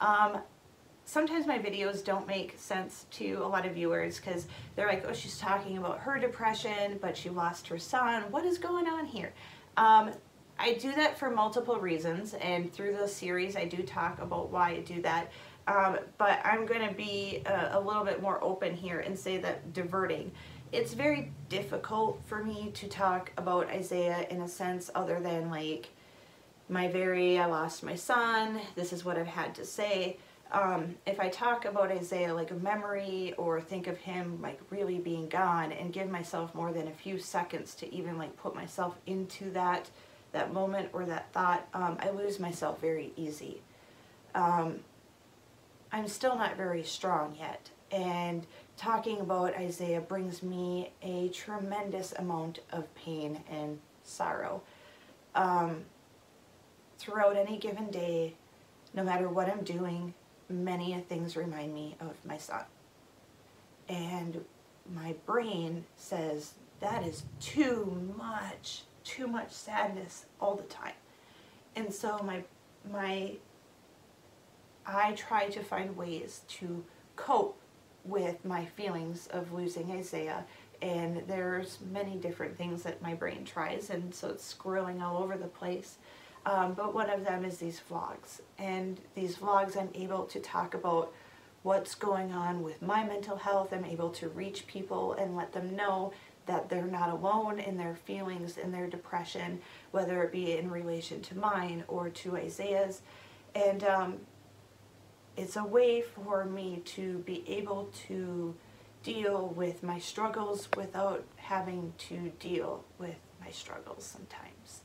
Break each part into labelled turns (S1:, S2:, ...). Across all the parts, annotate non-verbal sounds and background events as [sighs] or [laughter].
S1: Um, sometimes my videos don't make sense to a lot of viewers because they're like, oh, she's talking about her depression, but she lost her son. What is going on here? Um, I do that for multiple reasons, and through the series, I do talk about why I do that. Um, but I'm going to be a, a little bit more open here and say that diverting. It's very difficult for me to talk about Isaiah in a sense other than like my very, I lost my son, this is what I've had to say. Um, if I talk about Isaiah like a memory or think of him like really being gone and give myself more than a few seconds to even like put myself into that that moment or that thought, um, I lose myself very easy. Um, I'm still not very strong yet. And talking about Isaiah brings me a tremendous amount of pain and sorrow. Throughout any given day, no matter what I'm doing, many things remind me of my son. And my brain says, that is too much, too much sadness all the time. And so my, my I try to find ways to cope with my feelings of losing Isaiah and there's many different things that my brain tries and so it's squirreling all over the place. Um, but one of them is these vlogs and these vlogs I'm able to talk about what's going on with my mental health. I'm able to reach people and let them know that they're not alone in their feelings, in their depression, whether it be in relation to mine or to Isaiah's. And um, it's a way for me to be able to deal with my struggles without having to deal with my struggles sometimes.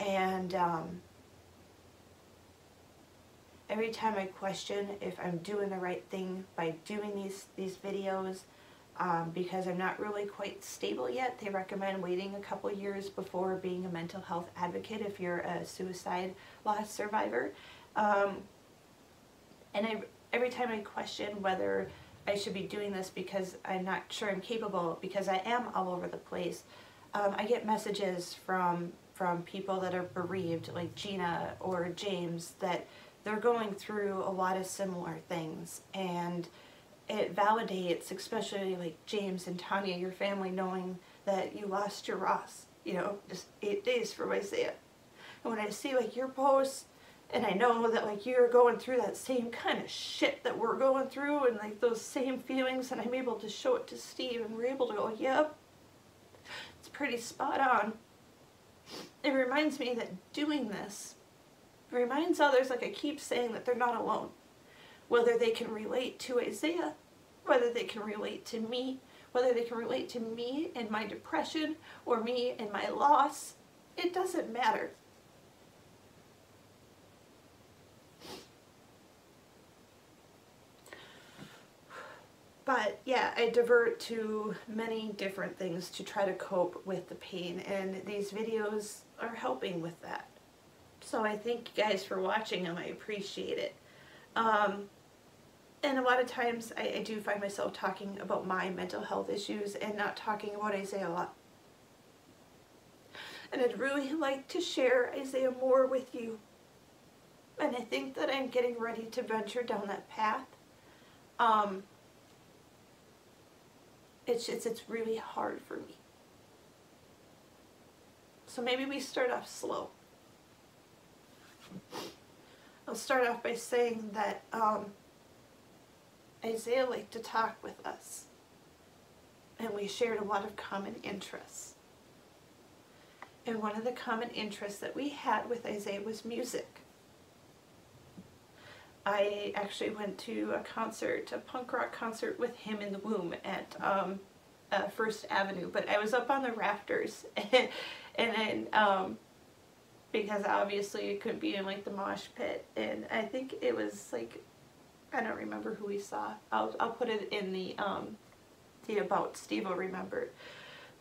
S1: And um, every time I question if I'm doing the right thing by doing these, these videos, um, because I'm not really quite stable yet, they recommend waiting a couple years before being a mental health advocate if you're a suicide loss survivor. Um, and I, every time I question whether I should be doing this because I'm not sure I'm capable, because I am all over the place, um, I get messages from from people that are bereaved, like Gina or James, that they're going through a lot of similar things. And it validates, especially like James and Tanya, your family, knowing that you lost your Ross, you know, just eight days from Isaiah. And when I see like your posts and I know that like you're going through that same kind of shit that we're going through and like those same feelings and I'm able to show it to Steve and we're able to go, yep, it's pretty spot on. It reminds me that doing this reminds others, like I keep saying, that they're not alone. Whether they can relate to Isaiah, whether they can relate to me, whether they can relate to me and my depression or me and my loss, it doesn't matter. But yeah, I divert to many different things to try to cope with the pain and these videos are helping with that. So I thank you guys for watching them. I appreciate it. Um, and a lot of times I, I, do find myself talking about my mental health issues and not talking about Isaiah a lot. And I'd really like to share Isaiah more with you. And I think that I'm getting ready to venture down that path. Um, it's just, it's really hard for me. So maybe we start off slow. I'll start off by saying that um, Isaiah liked to talk with us and we shared a lot of common interests. And one of the common interests that we had with Isaiah was music. I actually went to a concert, a punk rock concert with him in the womb at um, uh, First Avenue, but I was up on the rafters and, [laughs] and then, um, because obviously it couldn't be in like the mosh pit and I think it was like, I don't remember who we saw. I'll, I'll put it in the, um, the about Steve will remember.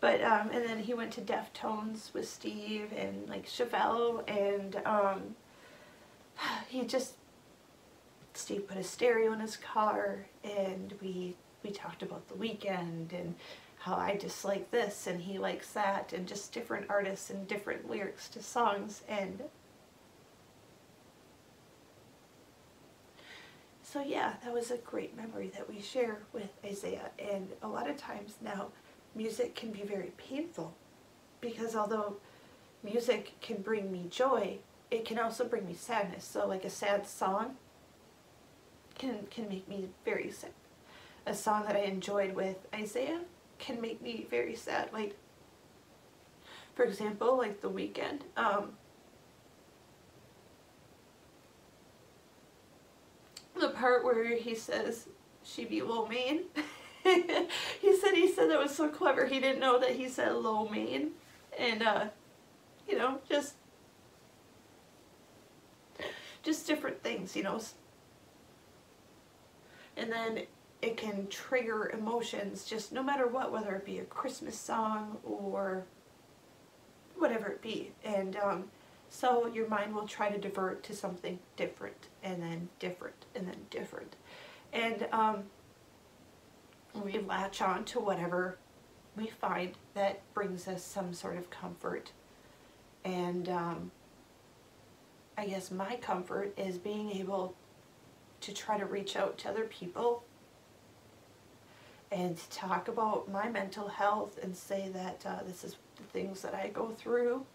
S1: But, um, and then he went to Deftones with Steve and like Chevelle and, um, [sighs] he just Steve put a stereo in his car and we we talked about the Weeknd and how I dislike this and he likes that and just different artists and different lyrics to songs and so yeah, that was a great memory that we share with Isaiah. And a lot of times now, music can be very painful because although music can bring me joy, it can also bring me sadness. So like a sad song can, can make me very sad. A song that I enjoyed with Isaiah can make me very sad. Like, for example, like The Weeknd. Um, the part where he says, she be lo mein. [laughs] he said he said that was so clever. He didn't know that he said lo mein. And, uh, you know, just, just different things, you know. And then it can trigger emotions just no matter what, whether it be a Christmas song or whatever it be. And um, so your mind will try to divert to something different and then different and then different. And um, we latch on to whatever we find that brings us some sort of comfort. And um, I guess my comfort is being able to try to reach out to other people and talk about my mental health and say that uh, this is the things that I go through.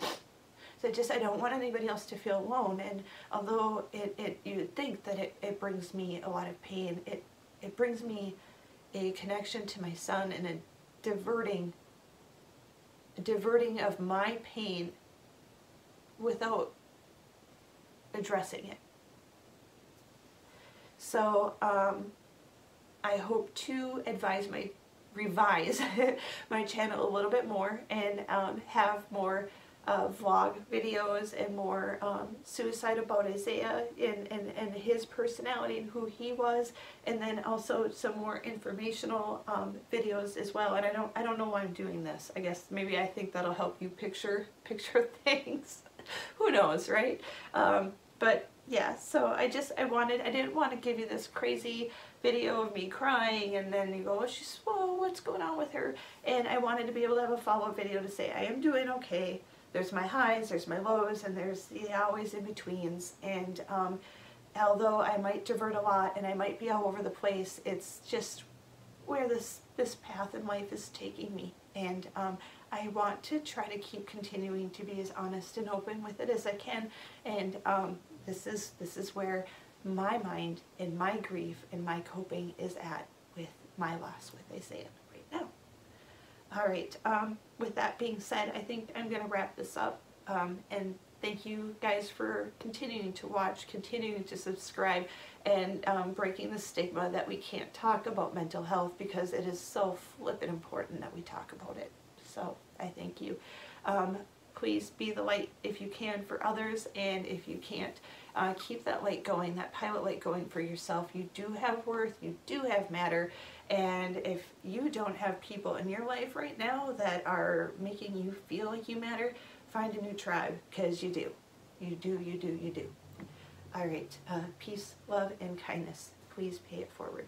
S1: So just I don't want anybody else to feel alone and although it, it you would think that it, it brings me a lot of pain, it it brings me a connection to my son and a diverting a diverting of my pain without addressing it. So um, I hope to advise my revise [laughs] my channel a little bit more and um, have more uh, vlog videos and more um, suicide about Isaiah and, and, and his personality and who he was. And then also some more informational um, videos as well. And I don't I don't know why I'm doing this. I guess maybe I think that'll help you picture [laughs] picture things. [laughs] Who knows right? Um, but yeah, so I just, I wanted, I didn't want to give you this crazy video of me crying and then you go, oh, she's, whoa, what's going on with her? And I wanted to be able to have a follow-up video to say, I am doing okay. There's my highs, there's my lows, and there's the always in-betweens. And um, although I might divert a lot and I might be all over the place, it's just where this, this path in life is taking me. And um, I want to try to keep continuing to be as honest and open with it as I can. And um, this is this is where my mind and my grief and my coping is at with my loss with Isaiah right now. All right, um, with that being said, I think I'm going to wrap this up. Um, and thank you guys for continuing to watch, continuing to subscribe, and um, breaking the stigma that we can't talk about mental health because it is so flippin' important that we talk about it. So I thank you. Please be the light if you can for others and if you can't uh, keep that light going that pilot light going for yourself. You do have worth you do have matter and if you don't have people in your life right now that are making you feel like you matter find a new tribe because you do. You do you do you do. All right uh, peace love and kindness. Please pay it forward